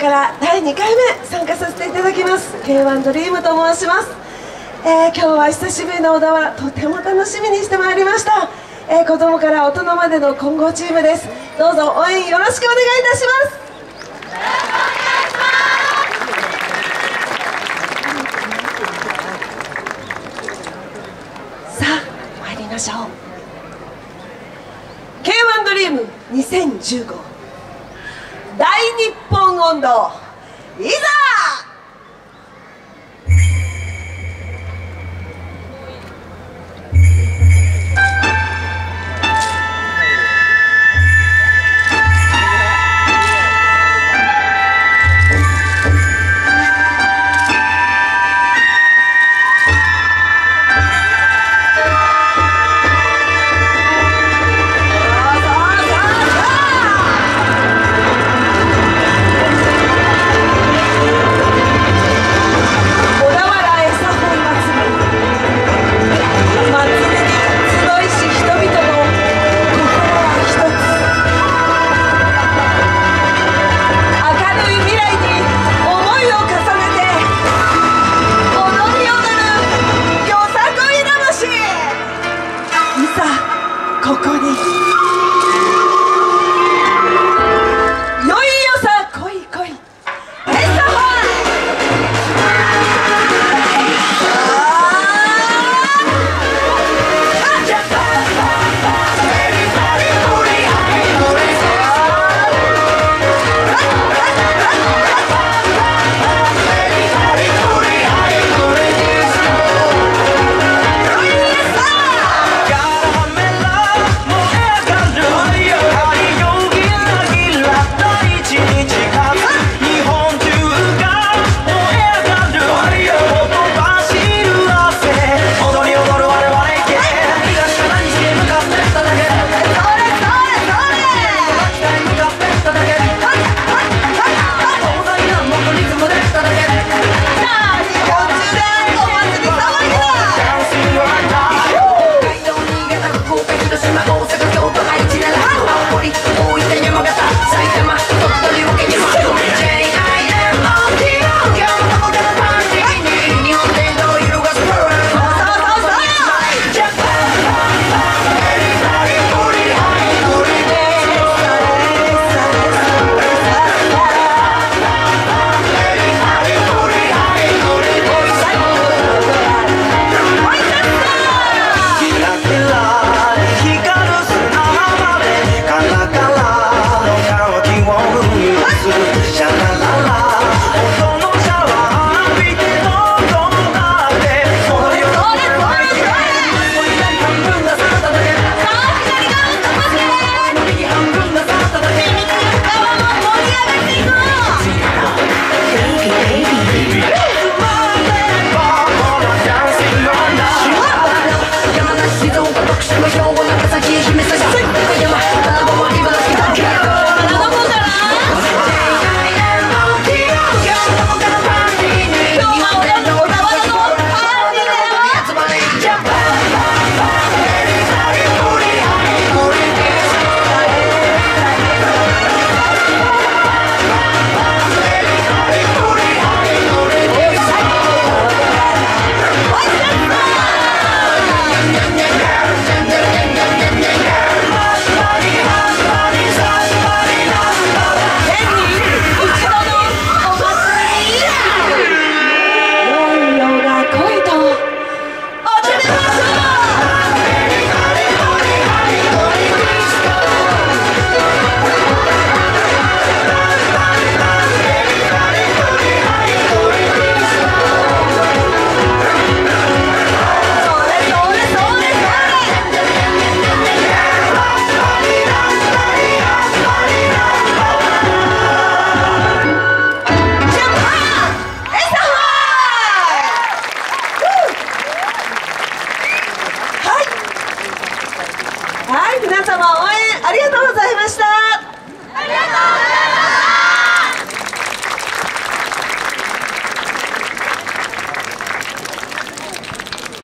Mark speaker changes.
Speaker 1: から第2回目参加させていただきます。K1 ドリームと申します、えー、今日は久しぶりの小田原とても楽しみにしてまいりました、えー、子供から大人までの混合チームです。どうぞ応援よろしくお願いいたします。さあ参りましょう。K1 ドリーム2015大日本温度。いざ